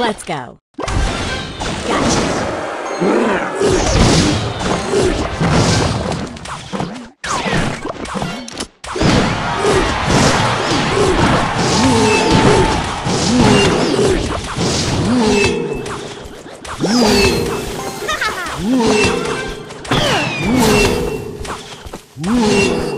Let's go. Gotcha.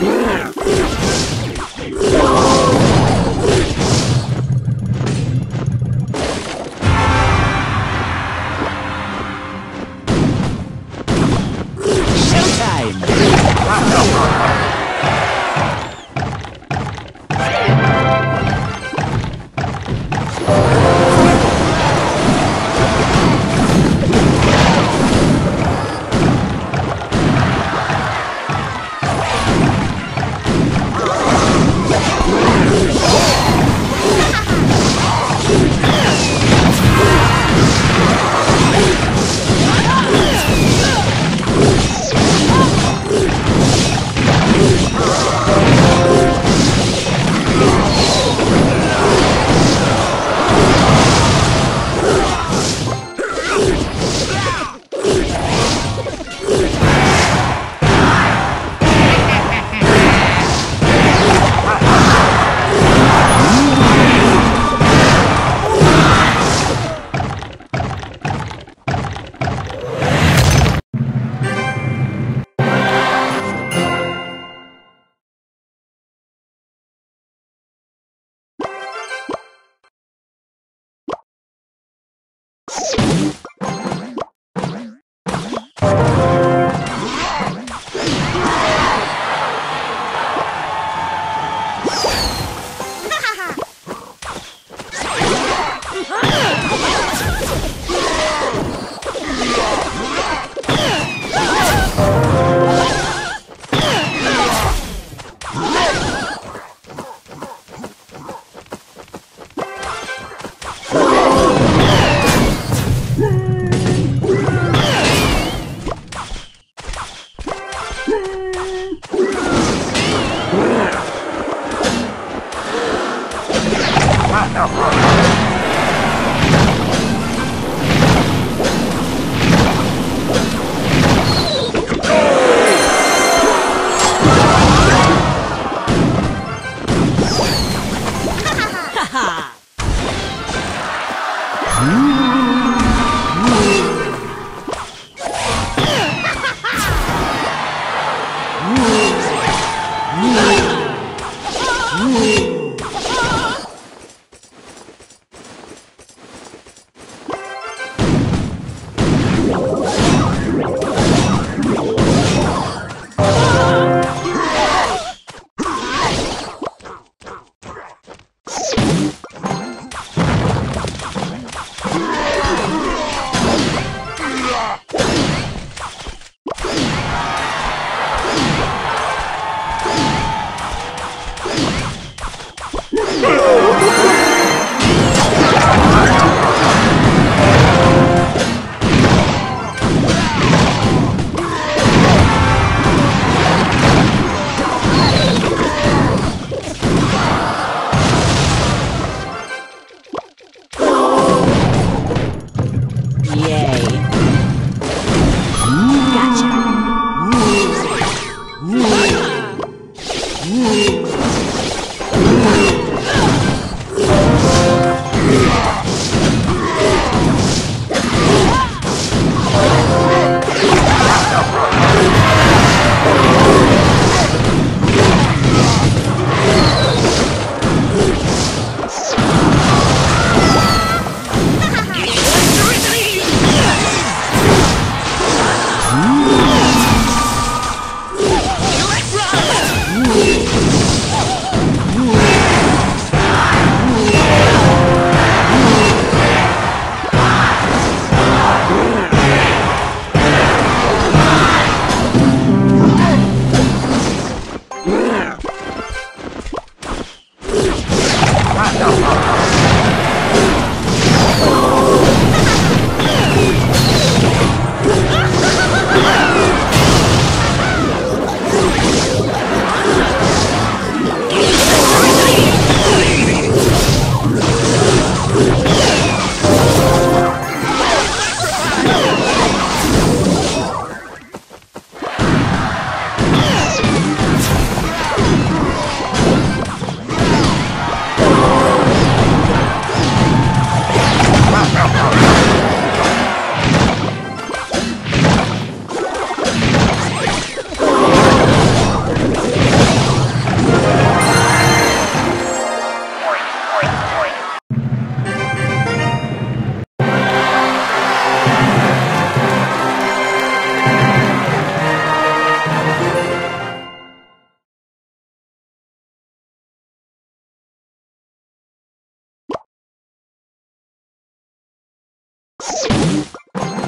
Showtime! you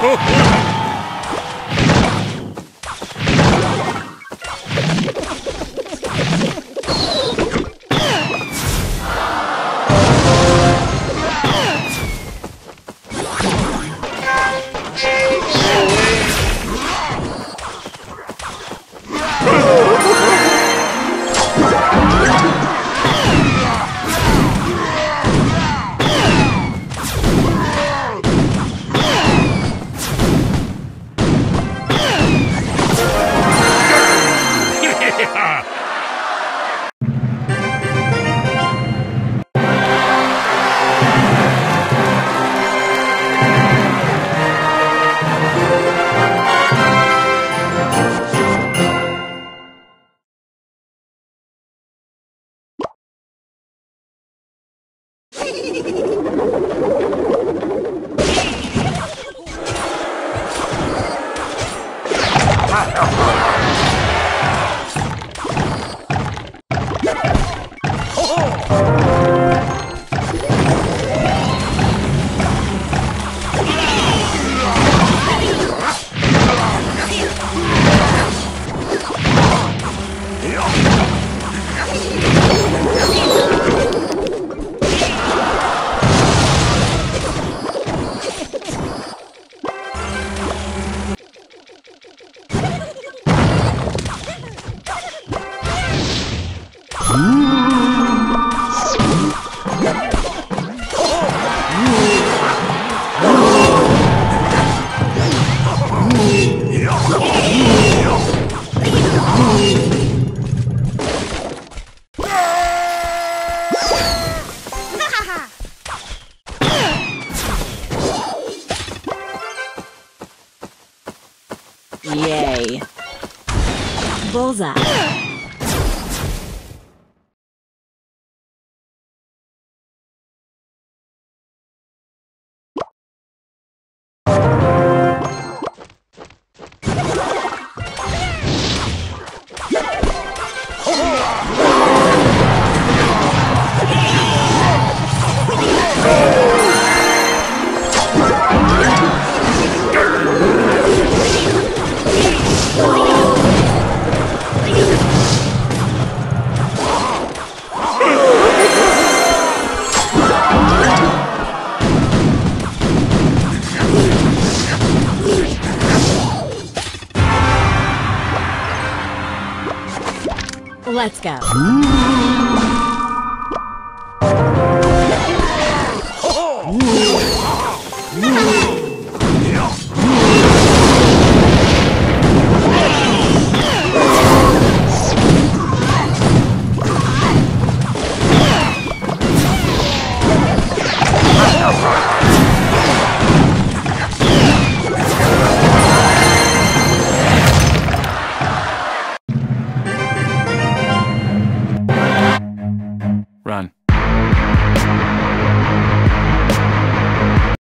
Yay.